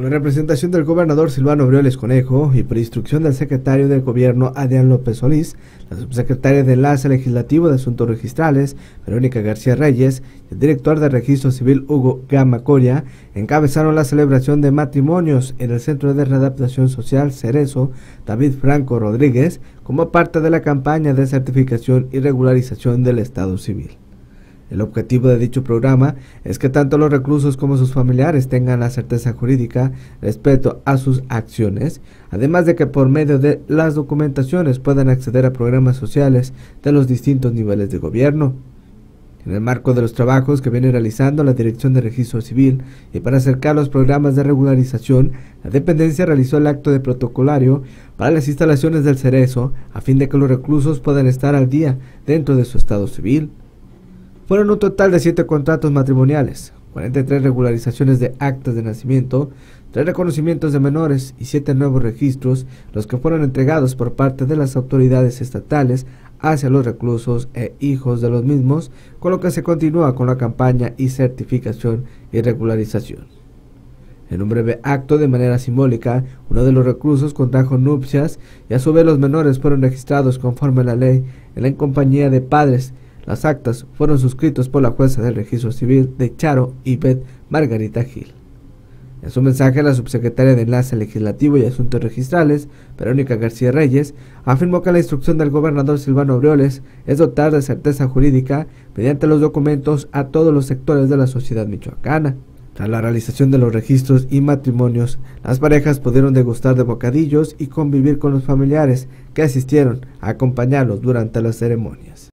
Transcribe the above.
La representación del gobernador Silvano Brioles Conejo y por instrucción del secretario del gobierno Adrián López Solís, la subsecretaria de Enlace Legislativo de Asuntos Registrales, Verónica García Reyes, y el director de Registro Civil Hugo Gama Coria, encabezaron la celebración de matrimonios en el Centro de Readaptación Social Cerezo David Franco Rodríguez como parte de la campaña de certificación y regularización del Estado Civil. El objetivo de dicho programa es que tanto los reclusos como sus familiares tengan la certeza jurídica respecto a sus acciones, además de que por medio de las documentaciones puedan acceder a programas sociales de los distintos niveles de gobierno. En el marco de los trabajos que viene realizando la Dirección de Registro Civil y para acercar los programas de regularización, la dependencia realizó el acto de protocolario para las instalaciones del Cerezo a fin de que los reclusos puedan estar al día dentro de su estado civil. Fueron un total de 7 contratos matrimoniales, 43 regularizaciones de actas de nacimiento, 3 reconocimientos de menores y 7 nuevos registros, los que fueron entregados por parte de las autoridades estatales hacia los reclusos e hijos de los mismos, con lo que se continúa con la campaña y certificación y regularización. En un breve acto de manera simbólica, uno de los reclusos contrajo nupcias y a su vez los menores fueron registrados conforme a la ley en la compañía de padres las actas fueron suscritas por la jueza del registro civil de Charo y Beth Margarita Gil. En su mensaje, la subsecretaria de Enlace Legislativo y Asuntos Registrales, Verónica García Reyes, afirmó que la instrucción del gobernador Silvano Aureoles es dotar de certeza jurídica mediante los documentos a todos los sectores de la sociedad michoacana. Tras la realización de los registros y matrimonios, las parejas pudieron degustar de bocadillos y convivir con los familiares que asistieron a acompañarlos durante las ceremonias.